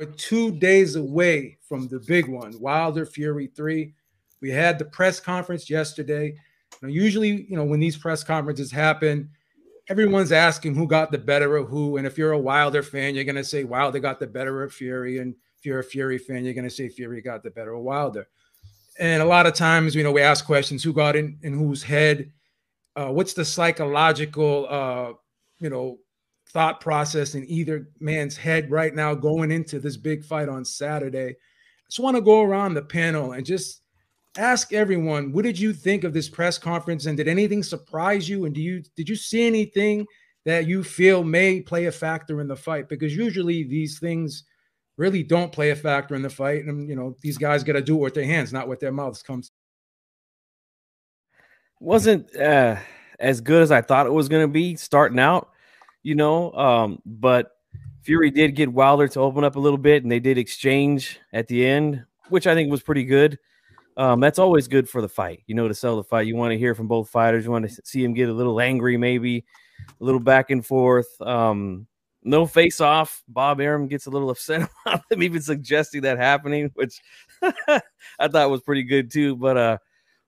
We're two days away from the big one, Wilder Fury 3. We had the press conference yesterday. Now, usually, you know, when these press conferences happen, everyone's asking who got the better of who. And if you're a Wilder fan, you're going to say Wilder got the better of Fury. And if you're a Fury fan, you're going to say Fury got the better of Wilder. And a lot of times, you know, we ask questions who got in, in whose head, uh, what's the psychological, uh, you know, thought process in either man's head right now going into this big fight on Saturday. I just want to go around the panel and just ask everyone, what did you think of this press conference? And did anything surprise you? And do you did you see anything that you feel may play a factor in the fight? Because usually these things really don't play a factor in the fight. And you know these guys got to do it with their hands not with their mouths comes wasn't uh, as good as I thought it was going to be starting out you know. Um, but Fury did get Wilder to open up a little bit, and they did exchange at the end, which I think was pretty good. Um, that's always good for the fight, you know, to sell the fight. You want to hear from both fighters. You want to see him get a little angry, maybe a little back and forth. Um, no face off. Bob Arum gets a little upset about him even suggesting that happening, which I thought was pretty good too. But uh,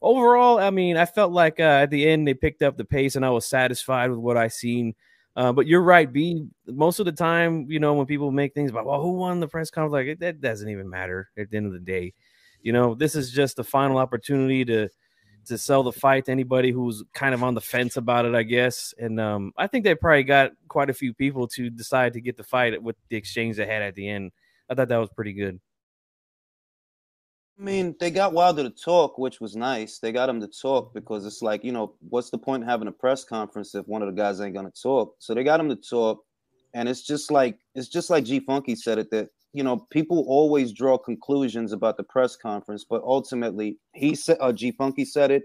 overall, I mean, I felt like uh, at the end they picked up the pace, and I was satisfied with what I seen. Uh, but you're right, B. Most of the time, you know, when people make things about, well, who won the press conference, like that doesn't even matter at the end of the day. You know, this is just the final opportunity to to sell the fight to anybody who's kind of on the fence about it, I guess. And um, I think they probably got quite a few people to decide to get the fight with the exchange they had at the end. I thought that was pretty good. I mean, they got Wilder to talk, which was nice. They got him to talk because it's like, you know, what's the point in having a press conference if one of the guys ain't gonna talk? So they got him to talk, and it's just like it's just like G Funky said it that you know people always draw conclusions about the press conference, but ultimately he said uh, G Funky said it.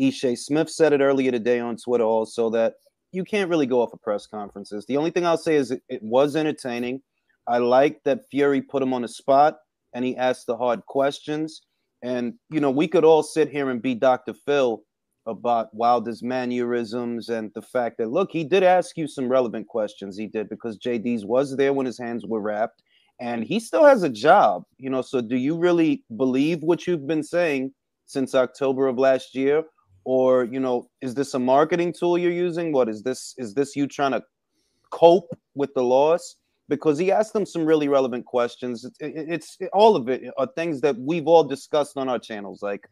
Ishe Smith said it earlier today on Twitter also that you can't really go off of press conferences. The only thing I'll say is it, it was entertaining. I like that Fury put him on the spot and he asked the hard questions. And you know, we could all sit here and be Dr. Phil about Wilder's mannerisms and the fact that look, he did ask you some relevant questions. He did because Jay Deas was there when his hands were wrapped, and he still has a job. You know, so do you really believe what you've been saying since October of last year? Or, you know, is this a marketing tool you're using? What is this? Is this you trying to cope with the loss? Because he asked them some really relevant questions. It's, it's it, all of it are things that we've all discussed on our channels. Like,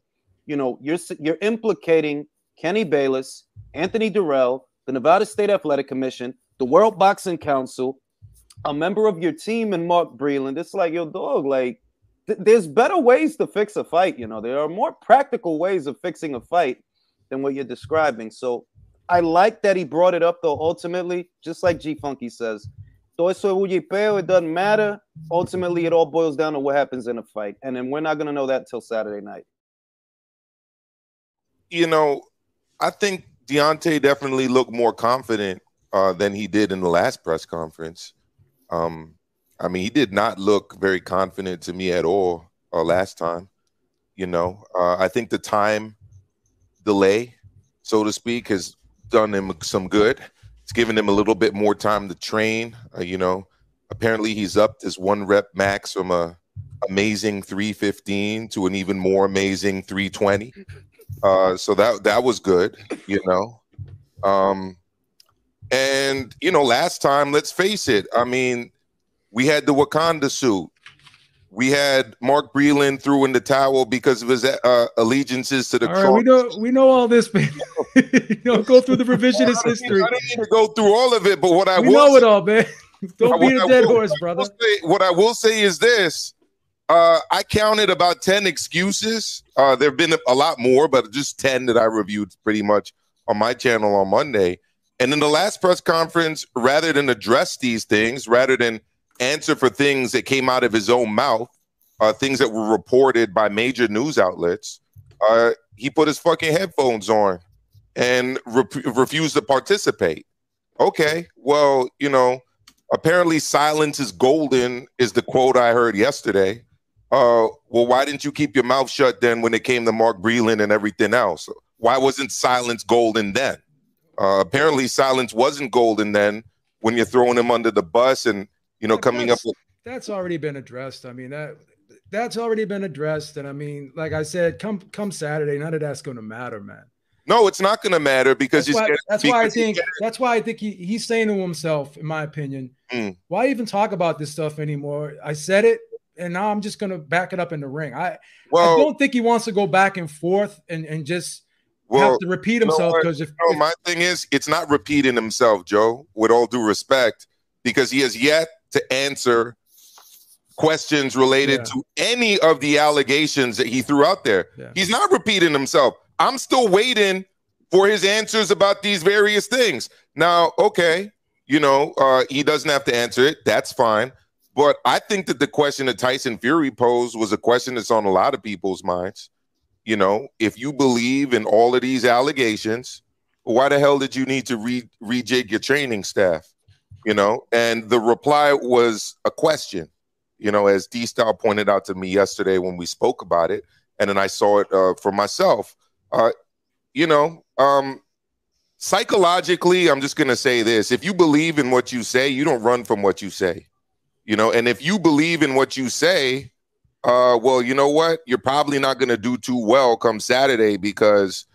you know, you're you're implicating Kenny Bayless, Anthony Dirrell, the Nevada State Athletic Commission, the World Boxing Council, a member of your team, and Mark Breland. It's like, your dog, like, th- there's better ways to fix a fight. You know, there are more practical ways of fixing a fight than what you're describing. So I like that he brought it up, though. Ultimately, just like G Funky says todo eso it doesn't matter. Ultimately, it all boils down to what happens in a fight. And then we're not going to know that until Saturday night. You know, I think Deontay definitely looked more confident uh, than he did in the last press conference. Um, I mean, he did not look very confident to me at all uh, last time. You know, uh, I think the time delay, so to speak, has done him some good. It's given him a little bit more time to train. Uh, you know, apparently he's up this one rep max from a amazing 315 to an even more amazing 320. Uh, so that that was good, you know. Um, and you know, last time, let's face it. I mean, we had the Wakanda suit. We had Mark Breland threw in the towel because of his uh, allegiances to the. All right, we know we know all this, man. you know, go through the revisionist history. I didn't need to go through all of it, but what I we will know say, it all, man. Don't be a dead will, horse, brother. Say, what I will say is this: uh, I counted about ten excuses. Uh, there have been a lot more, but just ten that I reviewed pretty much on my channel on Monday. And in the last press conference, rather than address these things, rather than answer for things that came out of his own mouth, uh, things that were reported by major news outlets. Uh, he put his fucking headphones on and re- refused to participate. Okay, well, you know, apparently silence is golden is the quote I heard yesterday. Uh, well, why didn't you keep your mouth shut then when it came to Mark Breland and everything else? Why wasn't silence golden then? Uh, apparently, silence wasn't golden then when you're throwing him under the bus and you know, coming up with that's already been addressed. I mean that that's already been addressed, and I mean, like I said, come come Saturday, none of that's going to matter, man. No, it's not going to matter because That's why, getting, that's because why I think that's why I think he, he's saying to himself, in my opinion, Mm. why even talk about this stuff anymore? I said it, and now I'm just gonna back it up in the ring. I, I don't think he wants to go back and forth and, and just well, have to repeat himself because if, No, if- my thing is, it's not repeating himself, Joe, with all due respect, because he has yet to answer questions related Yeah. to any of the allegations that he threw out there. Yeah. He's not repeating himself. I'm still waiting for his answers about these various things. Now, okay, you know, uh, he doesn't have to answer it. That's fine. But I think that the question that Tyson Fury posed was a question that's on a lot of people's minds. You know, if you believe in all of these allegations, why the hell did you need to re- rejig your training staff? You know, and the reply was a question. You know, as D Style pointed out to me yesterday when we spoke about it, and then I saw it uh, for myself. Uh, you know, um, psychologically, I'm just gonna say this: if you believe in what you say, you don't run from what you say. You know, and if you believe in what you say, uh, well, you know what? You're probably not going to do too well come Saturday because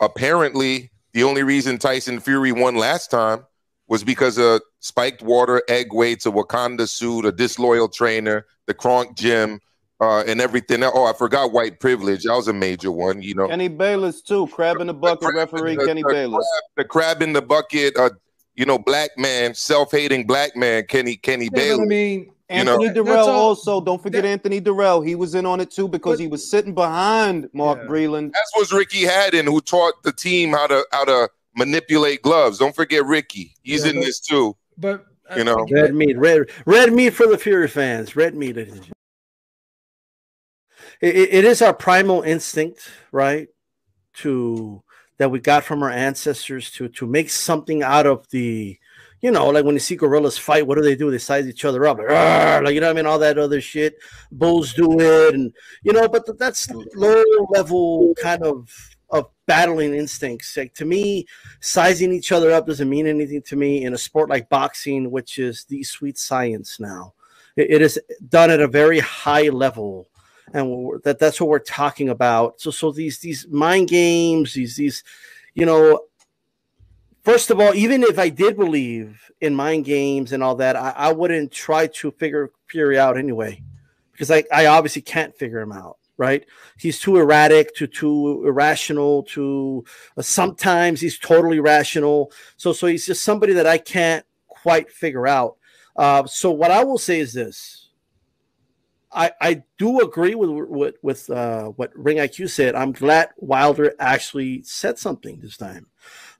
apparently the only reason Tyson Fury won last time was because of spiked water, egg weights, a Wakanda suit, a disloyal trainer, the Kronk gym, uh, and everything. Oh, I forgot white privilege. That was a major one. You know, Kenny Bayless too. Crab in the bucket crab in referee the- Kenny the Bayless. the crab in the bucket. Uh, you know, black man, self-hating black man, Kenny Kenny Yeah, but Bailey. I mean, You know- Anthony That- Dirrell all- also. Don't forget that- Anthony Dirrell. He was in on it too because But- he was sitting behind Mark Yeah. Breland. That was Ricky Hatton who taught the team how to how to manipulate gloves. Don't forget Ricky. He's Yeah, in this too. But uh, You know. Red meat, red red meat for the Fury fans. Red meat. ladies and gentlemen. It, it- it is our primal instinct, right? To that we got from our ancestors to to make something out of the, you know, like when you see gorillas fight, what do they do? They size each other up, like, like you know what I mean, all that other shit. Bulls do it, and you know, but that's low level kind of of battling instincts. Like to me, sizing each other up doesn't mean anything to me in a sport like boxing, which is the sweet science now. It- it is done at a very high level, and that that's what we're talking about. So, so these these mind games, these these, you know. First of all, even if I did believe in mind games and all that, I, I wouldn't try to figure Fury out anyway, because I, I obviously can't figure him out. Right? He's too erratic, too too irrational, too uh, sometimes he's totally rational. So so he's just somebody that I can't quite figure out. Uh, so what I will say is this: I I do agree with with with uh, what Ring IQ said. I'm glad Wilder actually said something this time.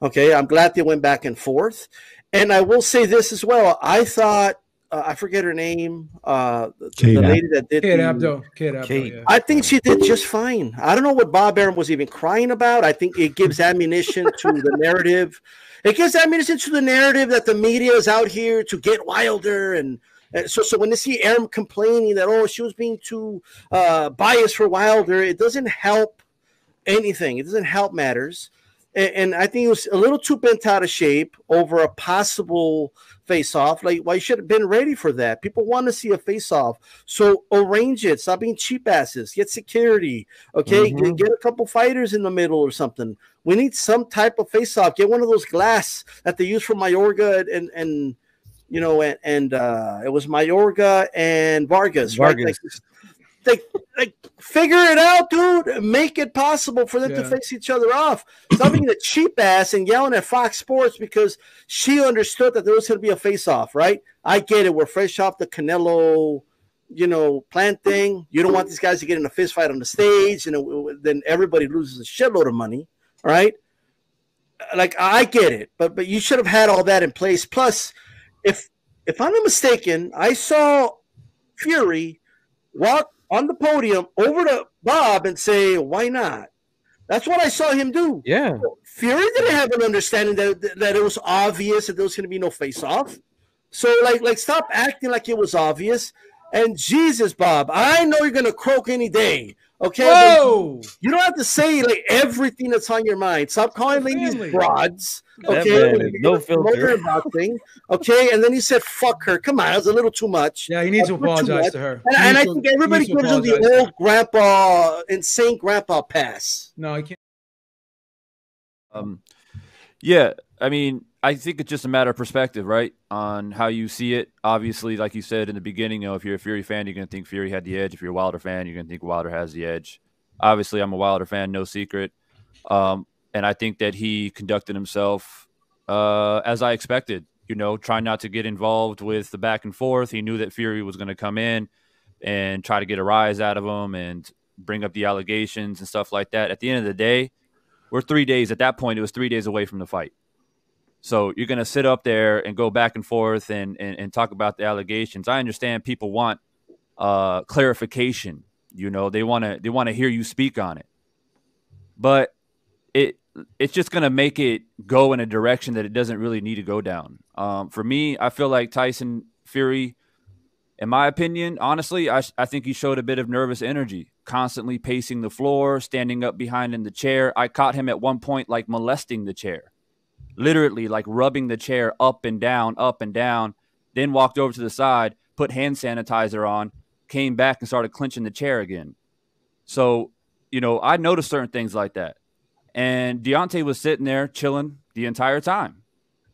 Okay, I'm glad they went back and forth. And I will say this as well. I thought uh, I forget her name, uh, the, the lady that did Kid the- Abdo, Kate Abdo, Kate. yeah. I think she did just fine. I don't know what Bob Arum was even crying about. I think it gives ammunition to the narrative. It gives ammunition to the narrative that the media is out here to get Wilder, and, and so so when they see Arum complaining that oh she was being too uh, biased for Wilder, it doesn't help anything. It doesn't help matters. And, and I think it was a little too bent out of shape over a possible face off. Like, well, you should have been ready for that. People want to see a face off. So arrange it. Stop being cheap asses. Get security. Okay. Mhm. Get, get a couple fighters in the middle or something. We need some type of face off. Get one of those glass that they use for Mayorga and, and, you know, and, and uh, it was Mayorga and Vargas, right? Vargas. Like, like, like, figure it out, dude. Make it possible for them to face each other off. Stop being a cheap ass and yelling at Fox Sports because she understood that there was going to be a face off, right? I get it. We're fresh off the Canelo, you know, plant thing. You don't want these guys to get in a fist fight on the stage, and it- then everybody loses a shitload of money, right? Like I get it, but but you should have had all that in place. Plus, if if I'm not mistaken, I saw Fury walk on the podium over to Bob and say, "Why not?" That's what I saw him do. Yeah. Fury didn't have an understanding that that it was obvious that there was going to be no face off. So like like stop acting like it was obvious. And Jesus, Bob, I know you're going to croak any day. Okay, Whoa! you don't have to say like everything that's on your mind. Stop calling ladies Family. broads. Okay, man when is you no a promoter filter. about thing. Okay, and then he said "fuck her." Come on, that was a little too much. Yeah, he needs to That's not too apologize to her. And, He and I needs to- think everybody needs to gives him the old grandpa, insane grandpa pass. No, I can't. Um, yeah, I mean, I think it's just a matter of perspective, right? On how you see it. Obviously, like you said in the beginning, you know, if you're a Fury fan, you're gonna think Fury had the edge. If you're a Wilder fan, you're gonna think Wilder has the edge. Obviously, I'm a Wilder fan, no secret. Um, and I think that he conducted himself uh, as I expected. You know, trying not to get involved with the back and forth. He knew that Fury was going to come in and try to get a rise out of him and bring up the allegations and stuff like that. At the end of the day, we're three days at that point. It was three days away from the fight. So you're going to sit up there and go back and forth and, and, and talk about the allegations. I understand people want uh, clarification. You know, they want to they want to hear you speak on it, but it it's just going to make it go in a direction that it doesn't really need to go down. Um, for me, I feel like Tyson Fury, in my opinion, honestly, I, I think he showed a bit of nervous energy, constantly pacing the floor, standing up behind in the chair. I caught him at one point like molesting the chair, literally like rubbing the chair up and down, up and down. Then walked over to the side, put hand sanitizer on, came back and started clenching the chair again. So, you know, I noticed certain things like that. And Deontay was sitting there chilling the entire time.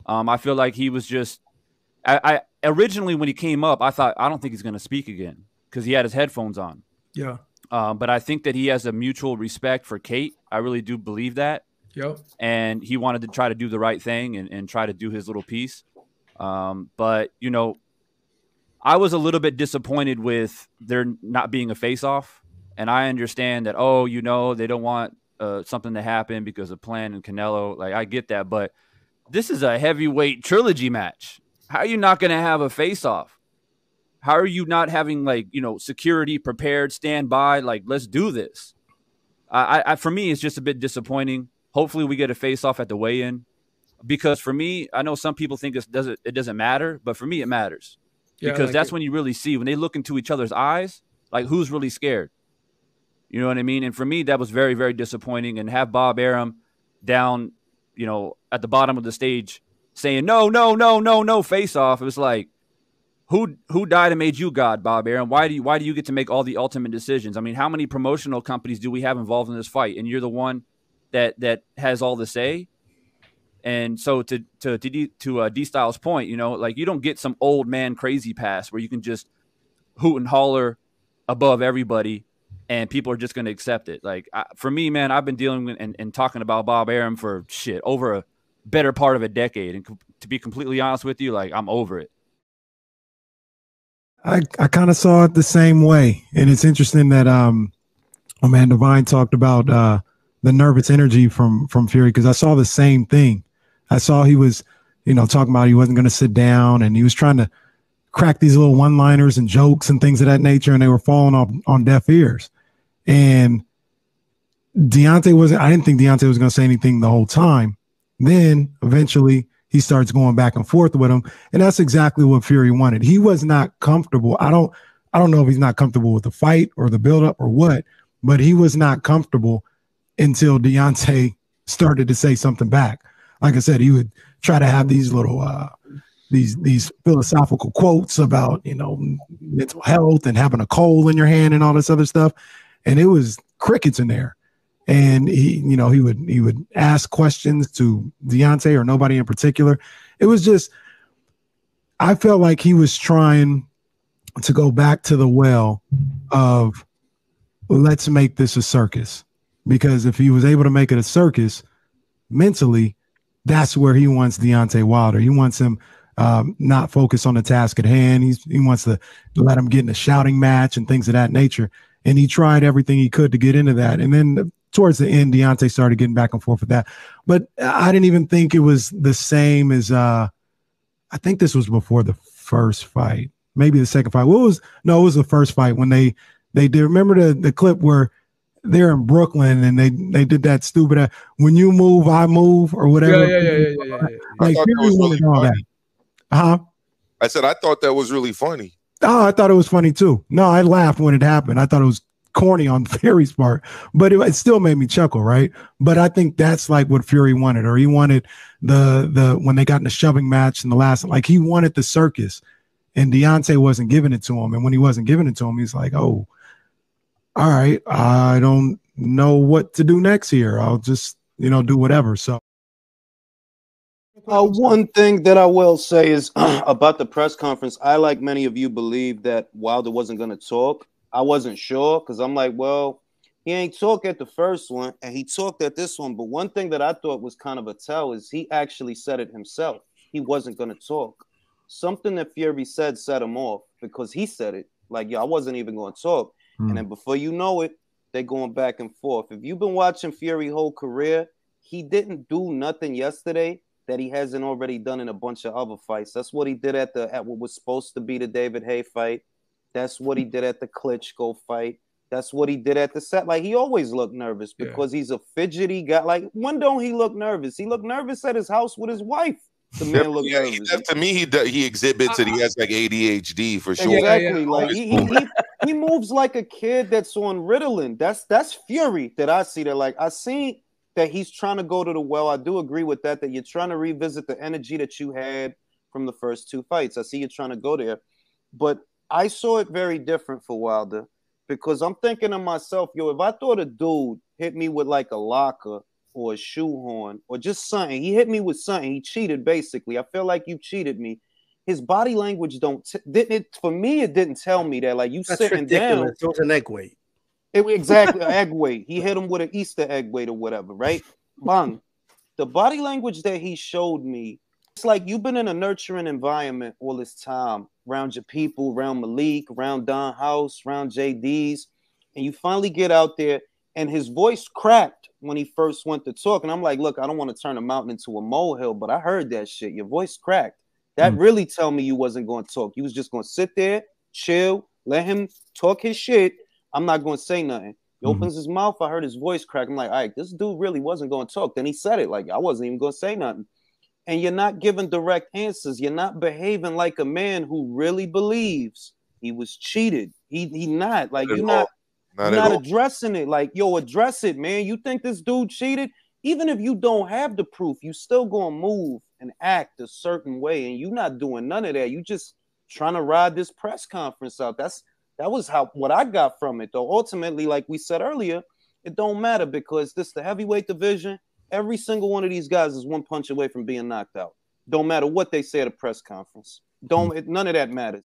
Um, I feel like he was just. I, I originally when he came up, I thought I don't think he's going to speak again because he had his headphones on. Yeah. Um, but I think that he has a mutual respect for Kate. I really do believe that, Yep. and he wanted to try to do the right thing and, and try to do his little piece. Um, but you know, I was a little bit disappointed with there not being a face-off, and I understand that. Oh, you know, they don't want uh, something to happen because of Plant and Canelo. Like I get that, but this is a heavyweight trilogy match. How are you not going to have a face-off? How are you not having like you know security prepared, stand by? Like let's do this. I, I for me, it's just a bit disappointing. Hopefully, we get a face-off at the weigh-in because for me, I know some people think it doesn't it doesn't matter, but for me, it matters Yeah, because like that's it- when you really see when they look into each other's eyes, like who's really scared. You know what I mean? And for me, that was very, very disappointing. And have Bob Arum down, you know, at the bottom of the stage saying, No, no, no, no, no, face off. It was like, who who died and made you God, Bob Arum? Why do you why do you get to make all the ultimate decisions? I mean, how many promotional companies do we have involved in this fight? And you're the one that that has all the say. And so to to to D, to uh, D Styles' point, you know, like you don't get some old man crazy pass where you can just hoot and holler above everybody, and people are just going to accept it. Like I, for me, man, I've been dealing with and, and talking about Bob Arum for shit over a better part of a decade, and co- to be completely honest with you, like I'm over it. I, I kind of saw it the same way. And it's interesting that um Amanda Vine talked about uh the nervous energy from from Fury because I saw the same thing. I saw he was, you know, talking about he wasn't gonna sit down and he was trying to crack these little one-liners and jokes and things of that nature, and they were falling off on deaf ears. And Deontay wasn't I didn't think Deontay was gonna say anything the whole time. Then eventually he starts going back and forth with him and that's exactly what Fury wanted. He was not comfortable. I don't I don't know if he's not comfortable with the fight or the buildup or what, but he was not comfortable until Deontay started to say something back. Like I said, he would try to have these little uh these these philosophical quotes about, you know, mental health and having a coal in your hand and all this other stuff. And it was crickets in there and he you know he would he would ask questions to Deontay or nobody in particular. It was just I felt like he was trying to go back to the well of let's make this a circus because if he was able to make it a circus mentally, that's where he wants Deontay Wilder. He wants him um, not focus on the task at hand. He's, he wants to let him get in a shouting match and things of that nature. And he tried everything he could to get into that. And then towards the end, Deontay started getting back and forth with that. But I didn't even think it was the same as uh I think this was before the first fight, maybe the second fight. What was no, it was the first fight when they they did remember the the clip where they're in Brooklyn and they they did that stupid uh, when you move, I move or whatever. yeah, yeah, yeah, yeah, yeah, yeah. I Like that Fury was wanted really all that. Huh? I said I thought that was really funny. Oh, I thought it was funny too. No, I laughed when it happened. I thought it was corny on Fury's part, but it, it, still made me chuckle, right? But I think that's like what Fury wanted, or he wanted the the when they got in the shoving match in the last, like he wanted the circus, and Deontay wasn't giving it to him, and when he wasn't giving it to him, he's like, oh, all right, I don't know what to do next here. I'll just you know do whatever. So. Uh, one thing that I will say is about the press conference. I, like many of you, believe that Wilder wasn't going to talk. I wasn't sure because I'm like, well, he ain't talk at the first one and he talked at this one. But one thing that I thought was kind of a tell is he actually said it himself. He wasn't going to talk. Something that Fury said set him off because he said it. Like, yeah, I wasn't even going to talk. Mm. And then before you know it, they're going back and forth. If you've been watching Fury whole career, he didn't do nothing yesterday that he hasn't already done in a bunch of other fights. That's what he did at the at what was supposed to be the David Haye fight. That's what he did at the Klitschko fight. That's what he did at the set. Like he always looked nervous because yeah. he's a fidgety guy. Like when don't he look nervous? He looked nervous at his house with his wife. The man looked yeah, nervous. He, to me, he he exhibits that he has like ADHD for sure. Exactly. Yeah, like he, he, he moves like a kid that's on Ritalin. That's that's fury that I see. That like I see that he's trying to go to the well. I do agree with that. That you're trying to revisit the energy that you had from the first two fights. I see you're trying to go there, but I saw it very different for Wilder because I'm thinking to myself, yo, if I thought a dude hit me with like a locker or a shoehorn or just something, he hit me with something, he cheated basically. I feel like you cheated me. His body language don't t- didn't it for me. It didn't tell me that like you That's sitting ridiculous. down. It was an egg weight. It, exactly egg weight. He hit him with an Easter egg weight or whatever, right? Bang. The body language that he showed me it's like you've been in a nurturing environment all this time around your people, around Malik, around Don House, around Jay Deas, and you finally get out there and his voice cracked when he first went to talk. And I'm like, look, I don't want to turn a mountain into a molehill, but I heard that shit. Your voice cracked. That mm. really tell me you wasn't going to talk. You was just going to sit there, chill, let him talk his shit. I'm not going to say nothing. He mm. opens his mouth. I heard his voice crack. I'm like, all right, this dude really wasn't going to talk. Then he said it like I wasn't even going to say nothing and you're not giving direct answers. You're not behaving like a man who really believes he was cheated. He he not like you're not not, not addressing it. Like yo, address it, man. You think this dude cheated? Even if you don't have the proof, you still gonna move and act a certain way, and you're not doing none of that. You just trying to ride this press conference out. That's that was how what I got from it though. Ultimately, like we said earlier, it don't matter because this the heavyweight division Every single one of these guys is one punch away from being knocked out. Don't matter what they say at a press conference. Don't none of that matters.